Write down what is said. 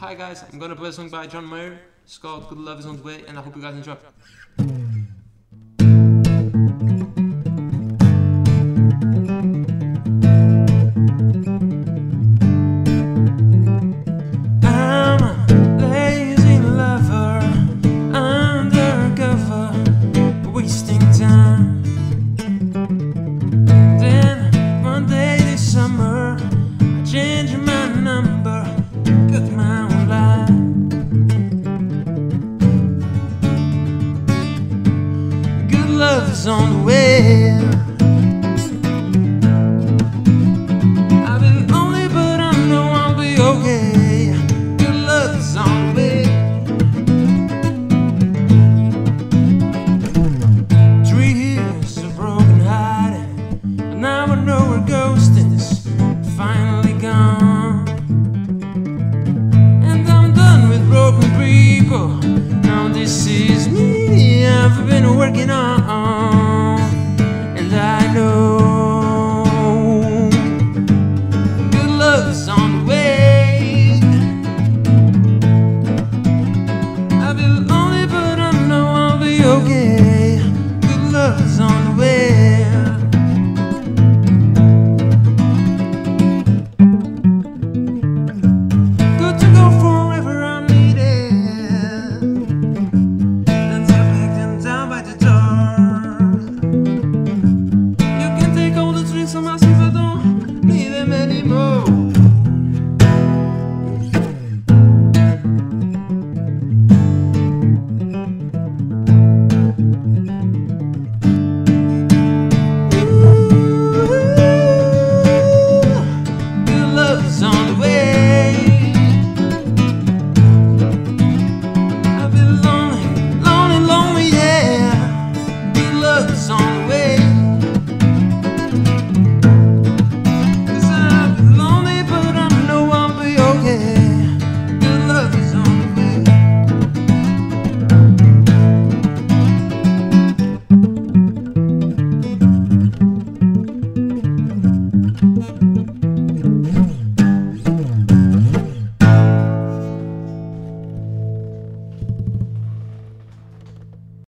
Hi guys, I'm gonna play a song by John Mayer. It's called Good Love Is On The Way, and I hope you guys enjoy. I'm a lazy lover, undercover, wasting time. Then one day this summer, I changed my number, love is on the way. I've been lonely, but I know I'll be okay. Love is on the way. Three years of broken hearted. Now I know where ghosting is finally gone. And I'm done with broken people. Now this is me I've been working on. was on